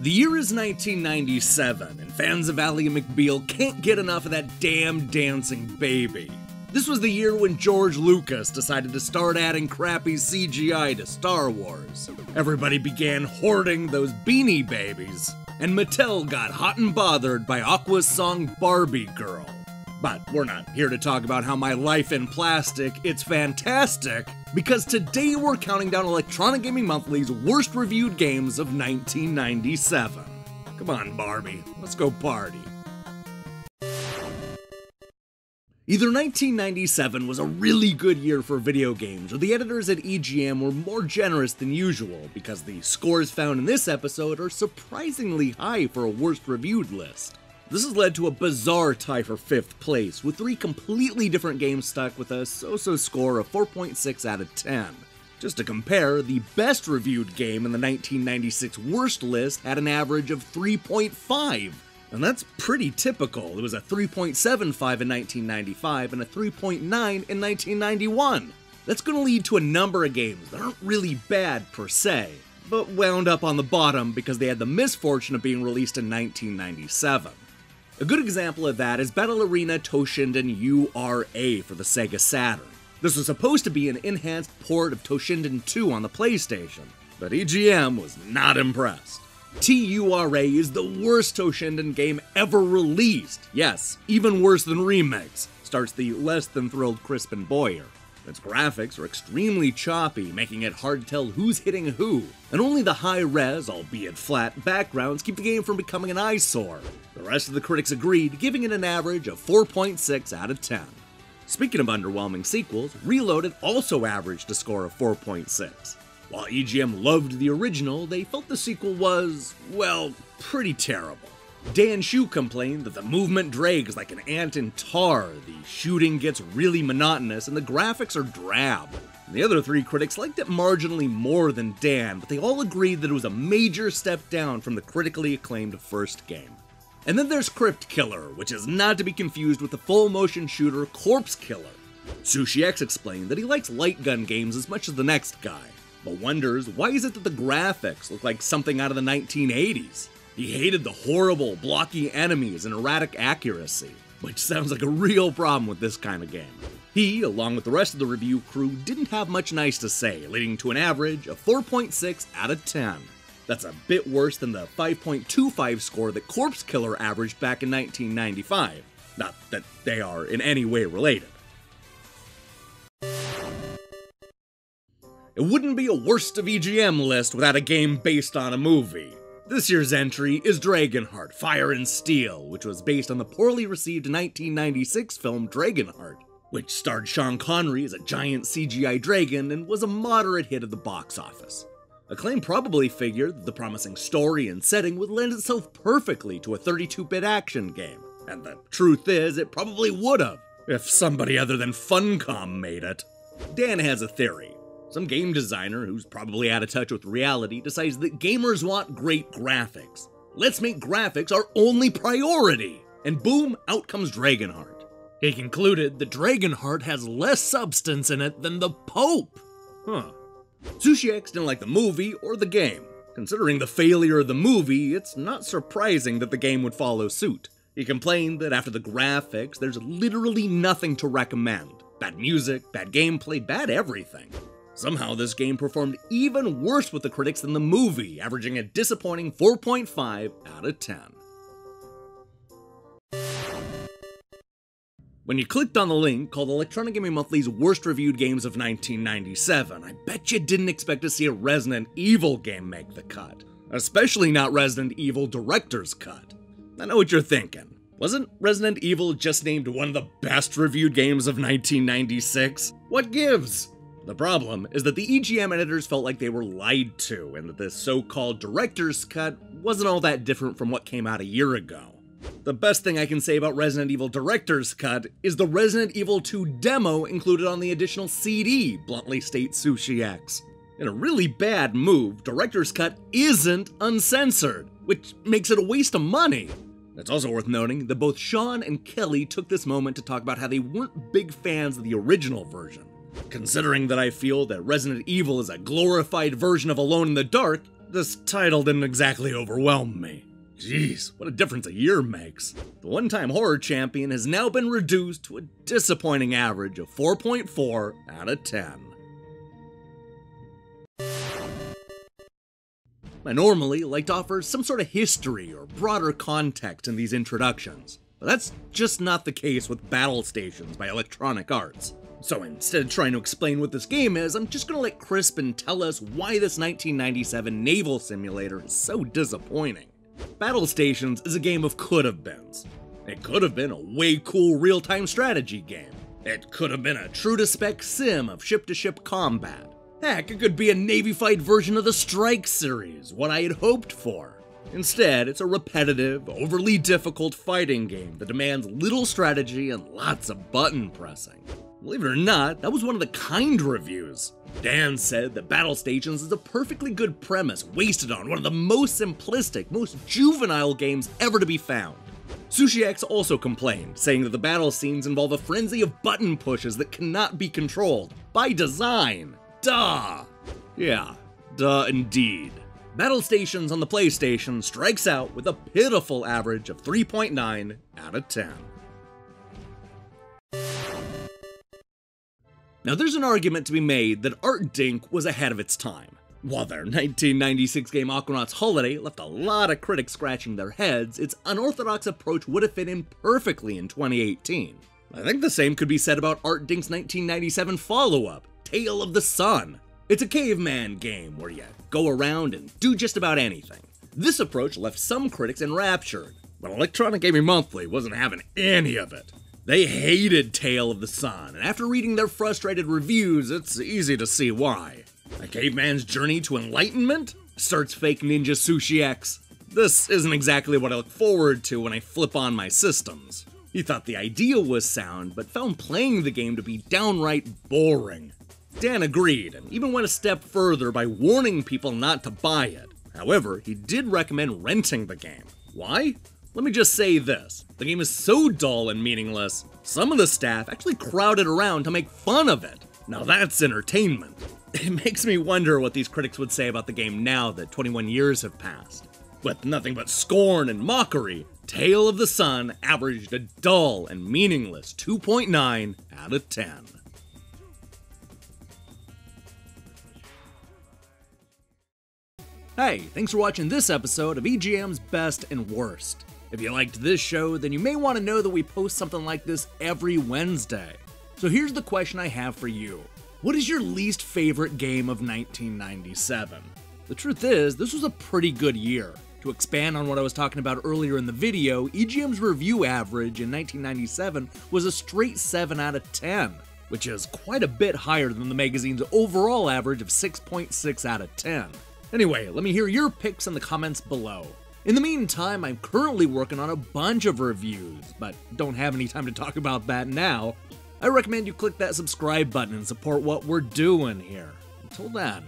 The year is 1997, and fans of Ally McBeal can't get enough of that damn dancing baby. This was the year when George Lucas decided to start adding crappy CGI to Star Wars. Everybody began hoarding those beanie babies, and Mattel got hot and bothered by Aqua's song Barbie Girl. But we're not here to talk about how my life in plastic, it's fantastic, because today we're counting down Electronic Gaming Monthly's worst reviewed games of 1997. Come on, Barbie, let's go party. Either 1997 was a really good year for video games, or the editors at EGM were more generous than usual, because the scores found in this episode are surprisingly high for a worst reviewed list. This has led to a bizarre tie for 5th place, with three completely different games stuck with a so-so score of 4.6 out of 10. Just to compare, the best reviewed game in the 1996 worst list had an average of 3.5, and that's pretty typical. It was a 3.75 in 1995 and a 3.9 in 1991. That's going to lead to a number of games that aren't really bad per se, but wound up on the bottom because they had the misfortune of being released in 1997. A good example of that is Battle Arena Toshinden URA for the Sega Saturn. This was supposed to be an enhanced port of Toshinden 2 on the PlayStation, but EGM was not impressed. TURA is the worst Toshinden game ever released. Yes, even worse than Remix, starts the less than thrilled Crispin Boyer. Its graphics are extremely choppy, making it hard to tell who's hitting who, and only the high res, albeit flat, backgrounds keep the game from becoming an eyesore. The rest of the critics agreed, giving it an average of 4.6 out of 10. Speaking of underwhelming sequels, Reloaded also averaged a score of 4.6. While EGM loved the original, they felt the sequel was, well, pretty terrible. Dan Hsu complained that the movement drags like an ant in tar, the shooting gets really monotonous, and the graphics are drab. The other three critics liked it marginally more than Dan, but they all agreed that it was a major step down from the critically acclaimed first game. And then there's Crypt Killer, which is not to be confused with the full motion shooter Corpse Killer. Sushi X explained that he likes light gun games as much as the next guy, but wonders why is it that the graphics look like something out of the 1980s? He hated the horrible, blocky enemies and erratic accuracy, which sounds like a real problem with this kind of game. He, along with the rest of the review crew, didn't have much nice to say, leading to an average of 4.6 out of 10. That's a bit worse than the 5.25 score that Corpse Killer averaged back in 1995. Not that they are in any way related. It wouldn't be a worst of EGM list without a game based on a movie. This year's entry is Dragonheart Fire and Steel, which was based on the poorly received 1996 film Dragonheart, which starred Sean Connery as a giant CGI dragon and was a moderate hit at the box office. Acclaim probably figured that the promising story and setting would lend itself perfectly to a 32 bit action game, and the truth is, it probably would have, if somebody other than Funcom made it. Dan has a theory. Some game designer who's probably out of touch with reality decides that gamers want great graphics. Let's make graphics our only priority! And boom, out comes Dragonheart. He concluded that Dragonheart has less substance in it than the Pope. Huh. Sushi X didn't like the movie or the game. Considering the failure of the movie, it's not surprising that the game would follow suit. He complained that after the graphics, there's literally nothing to recommend. Bad music, bad gameplay, bad everything. Somehow, this game performed even worse with the critics than the movie, averaging a disappointing 4.5 out of 10. When you clicked on the link called Electronic Gaming Monthly's Worst Reviewed Games of 1997, I bet you didn't expect to see a Resident Evil game make the cut. Especially not Resident Evil Director's Cut. I know what you're thinking. Wasn't Resident Evil just named one of the best reviewed games of 1996? What gives? The problem is that the EGM editors felt like they were lied to, and that this so called director's cut wasn't all that different from what came out a year ago. The best thing I can say about Resident Evil Director's Cut is the Resident Evil 2 demo included on the additional CD, bluntly states Sushi X. In a really bad move, Director's Cut isn't uncensored, which makes it a waste of money. It's also worth noting that both Shawn and Kelly took this moment to talk about how they weren't big fans of the original version. Considering that I feel that Resident Evil is a glorified version of Alone in the Dark, this title didn't exactly overwhelm me. Jeez, what a difference a year makes. The one time horror champion has now been reduced to a disappointing average of 4.4 out of 10. I normally like to offer some sort of history or broader context in these introductions, but that's just not the case with Battle Stations by Electronic Arts. So instead of trying to explain what this game is, I'm just gonna let Crispin tell us why this 1997 naval simulator is so disappointing. Battle Stations is a game of could have beens. It could have been a way cool real time strategy game. It could have been a true to spec sim of ship to ship combat. Heck, it could be a Navy fight version of the Strike series, what I had hoped for. Instead, it's a repetitive, overly difficult fighting game that demands little strategy and lots of button pressing. Believe it or not, that was one of the kind reviews. Dan said that Battle Stations is a perfectly good premise wasted on one of the most simplistic, most juvenile games ever to be found. Sushi X also complained, saying that the battle scenes involve a frenzy of button pushes that cannot be controlled, by design. Duh! Yeah, duh indeed. Battle Stations on the PlayStation strikes out with a pitiful average of 3.9 out of 10. Now, there's an argument to be made that Artdink was ahead of its time. While their 1996 game Aquanauts Holiday left a lot of critics scratching their heads, its unorthodox approach would have fit in perfectly in 2018. I think the same could be said about Artdink's 1997 follow up, Tail of the Sun. It's a caveman game where you go around and do just about anything. This approach left some critics enraptured, but Electronic Gaming Monthly wasn't having any of it. They hated Tail of the Sun, and after reading their frustrated reviews, it's easy to see why. A caveman's journey to enlightenment? Starts fake Ninja Sushi X. This isn't exactly what I look forward to when I flip on my systems. He thought the idea was sound, but found playing the game to be downright boring. Dan agreed, and even went a step further by warning people not to buy it. However, he did recommend renting the game. Why? Let me just say this the game is so dull and meaningless, some of the staff actually crowded around to make fun of it. Now that's entertainment. It makes me wonder what these critics would say about the game now that 21 years have passed. With nothing but scorn and mockery, Tail of the Sun averaged a dull and meaningless 2.9 out of 10. Hey, thanks for watching this episode of EGM's Best and Worst. If you liked this show, then you may want to know that we post something like this every Wednesday. So here's the question I have for you What is your least favorite game of 1997? The truth is, this was a pretty good year. To expand on what I was talking about earlier in the video, EGM's review average in 1997 was a straight 7 out of 10, which is quite a bit higher than the magazine's overall average of 6.6 out of 10. Anyway, let me hear your picks in the comments below. In the meantime, I'm currently working on a bunch of reviews, but don't have any time to talk about that now. I recommend you click that subscribe button and support what we're doing here. Until then,